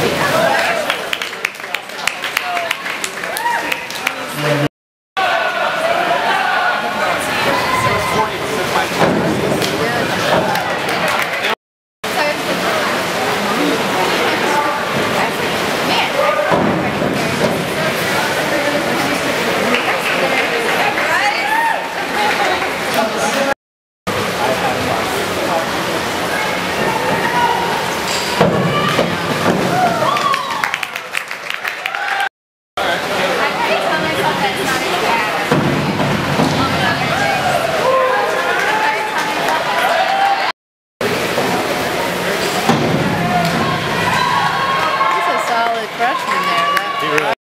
Gracias. freshman there. That, he really